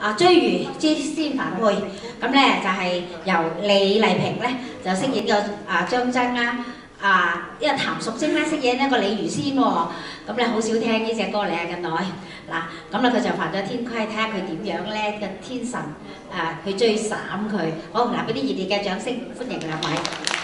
啊追如之先凡配，咁咧就係由李麗萍咧就飾演個啊張真啦。啊，因為譚淑貞咧飾演一個李如仙喎，咁你好少聽呢隻歌嚟啊近來。嗱，咁咧佢就犯咗天規，睇下佢點樣咧個天神啊去追斬佢。好，嗱，俾啲熱烈嘅掌聲歡迎兩位。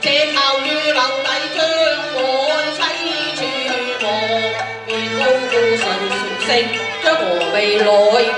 这头与楼底将爱凄处我高呼声将和未来。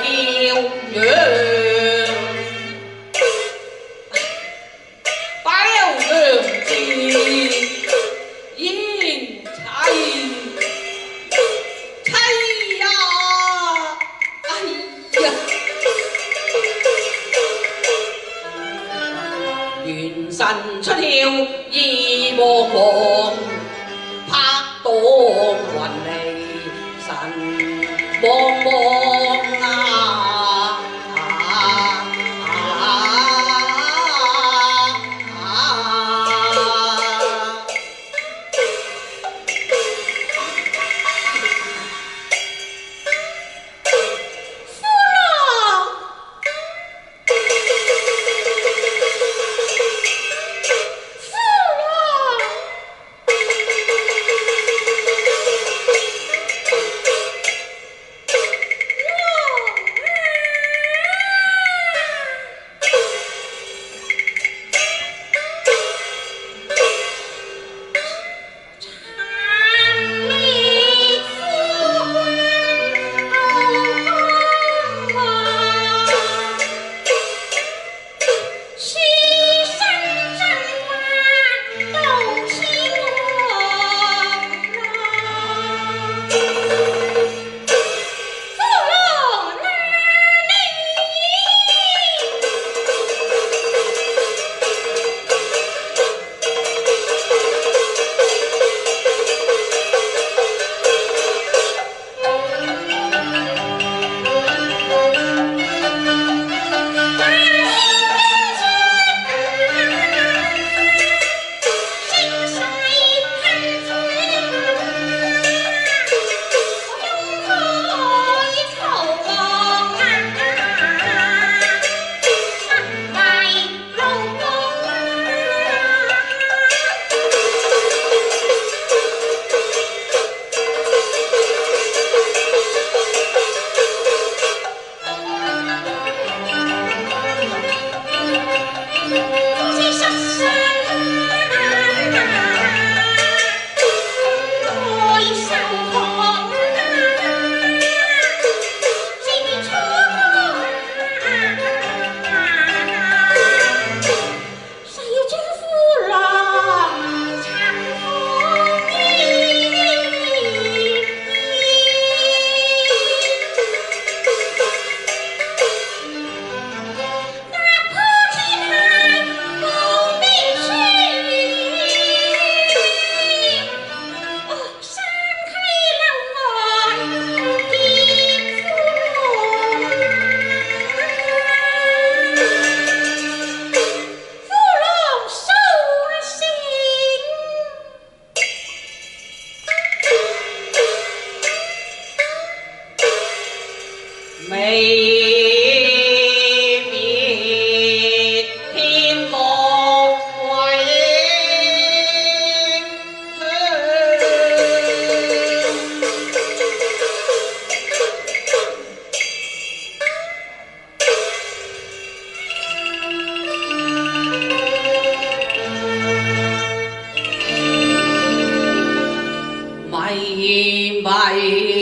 bye.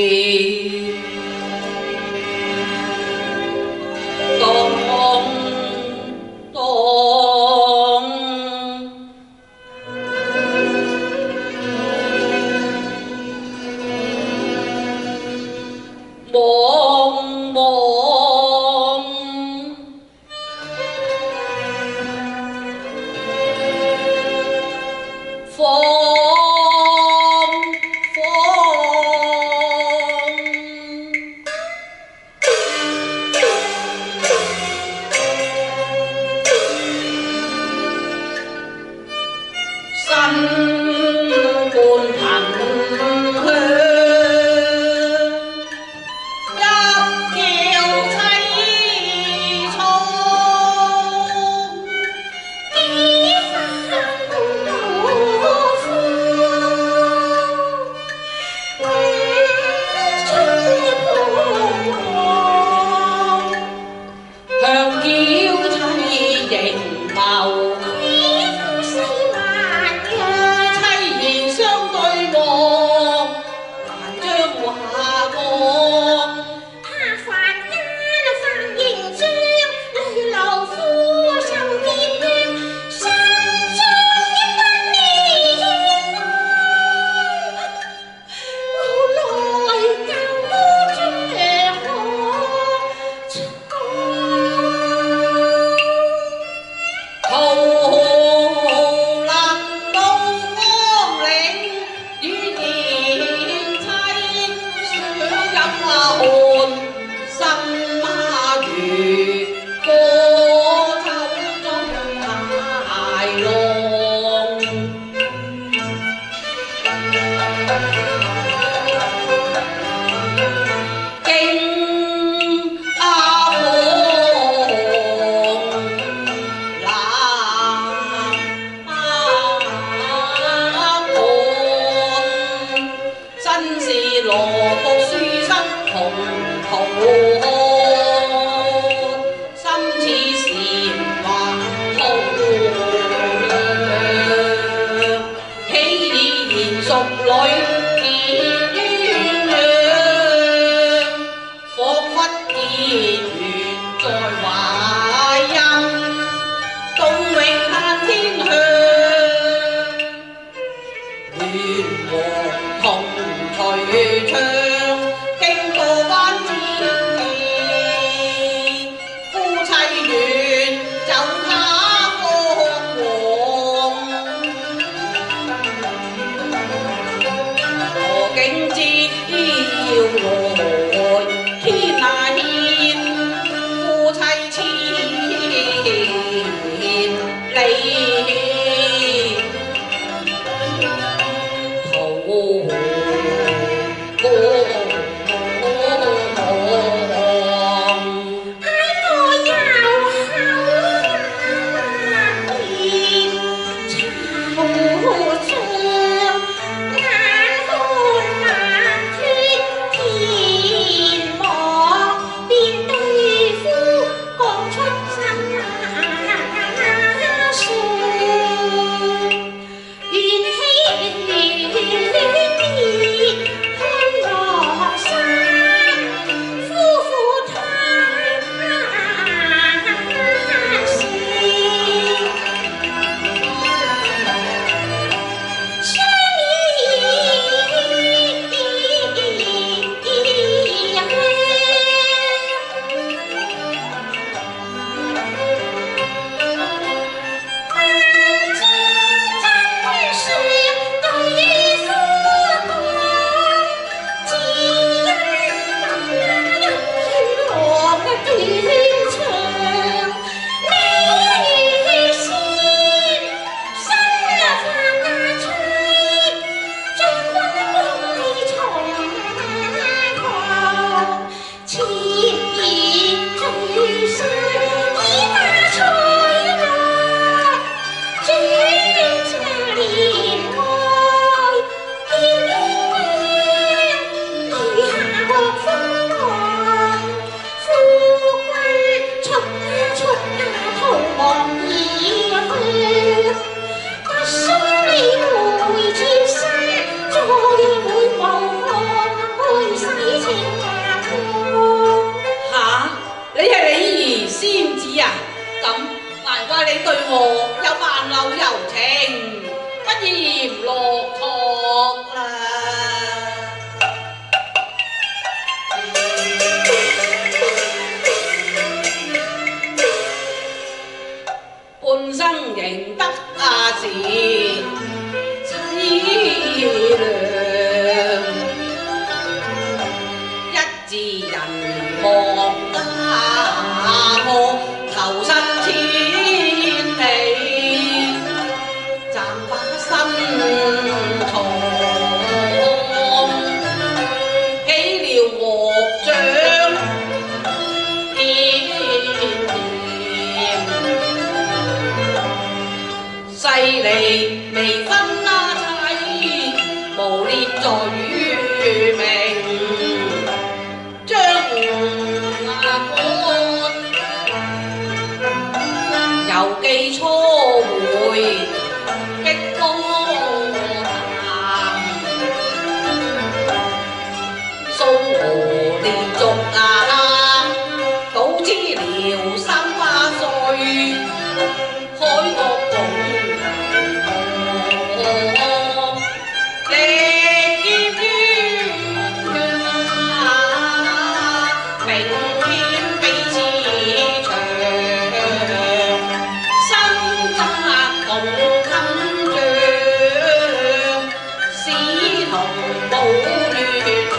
宝月堂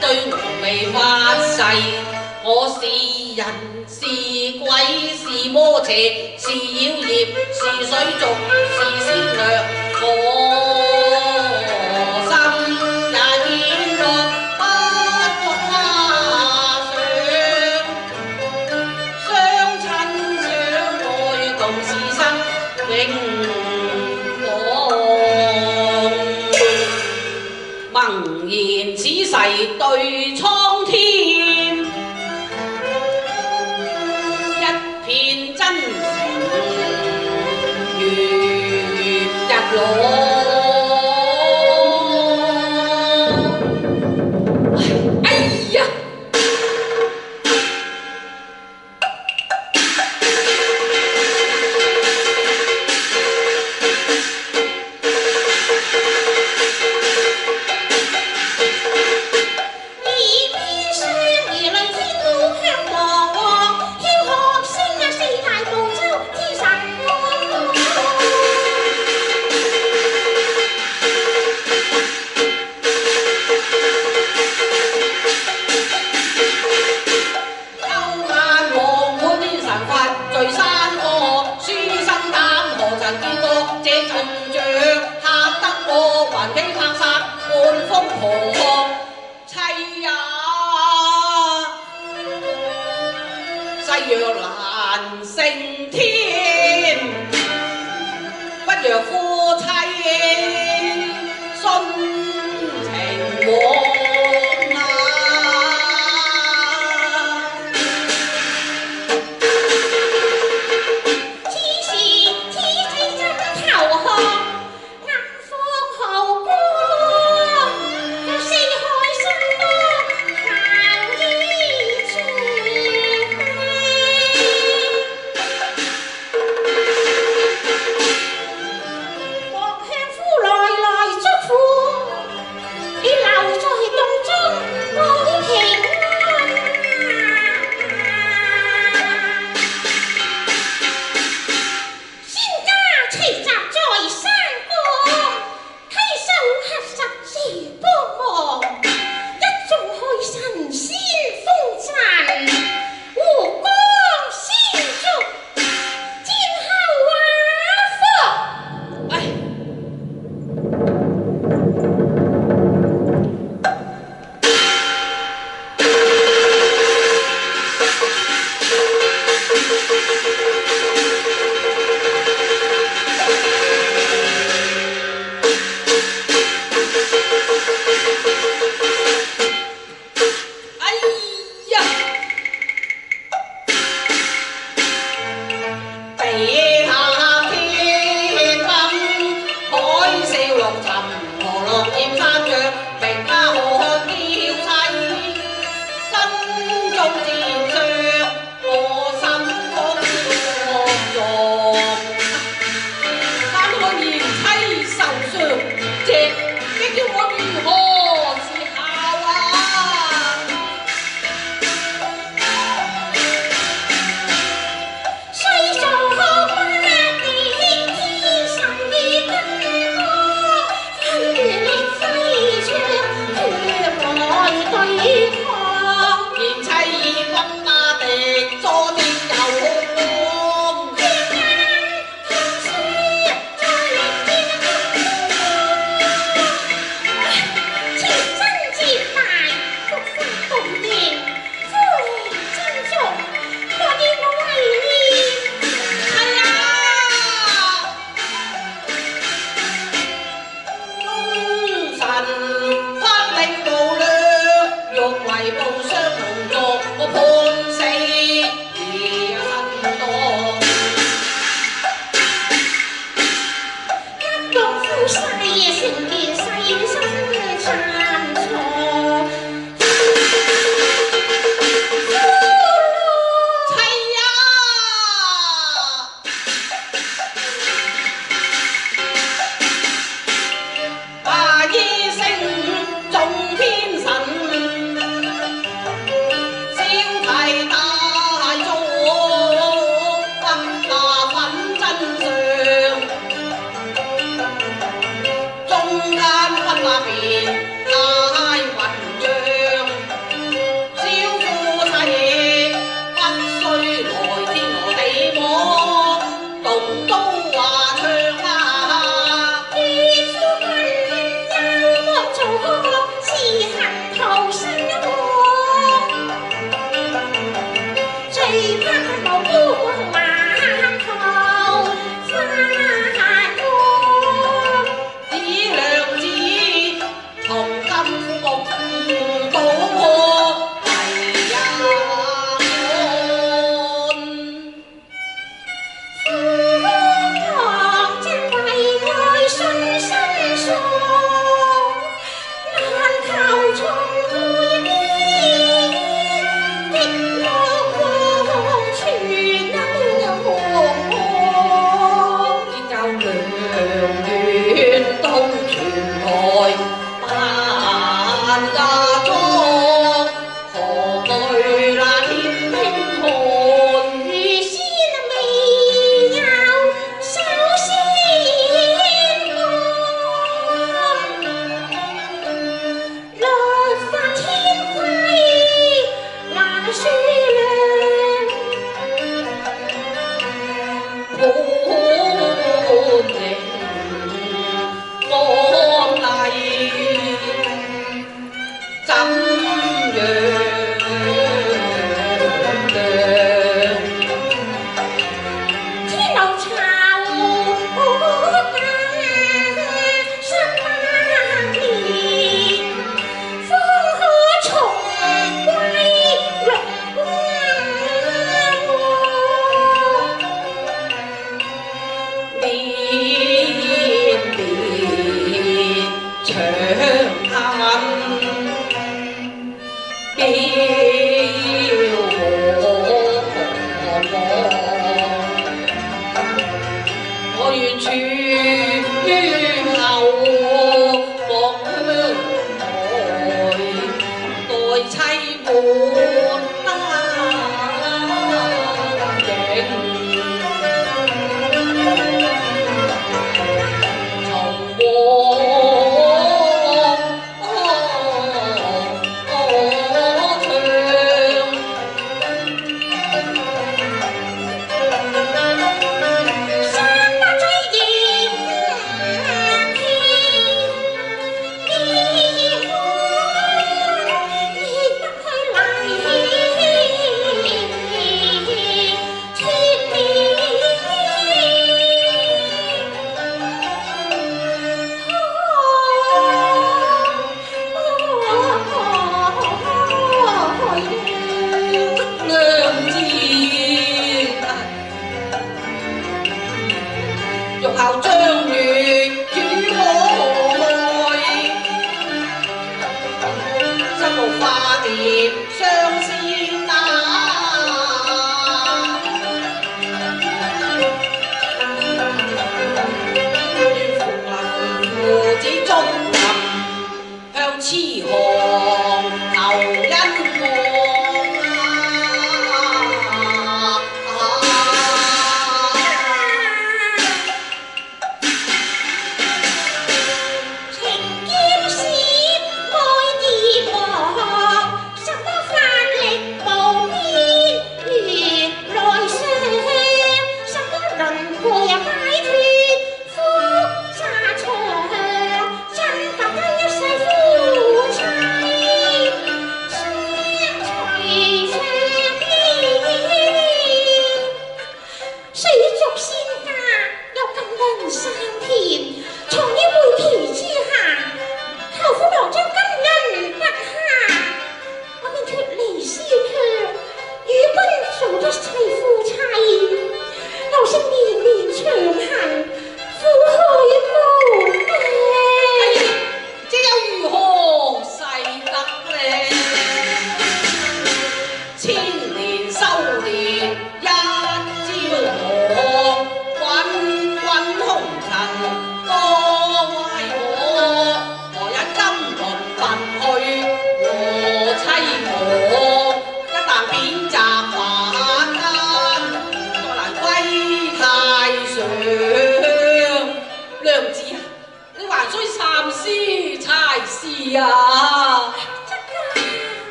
对我未发誓我是人是鬼是魔邪是妖孽是水族是仙娘我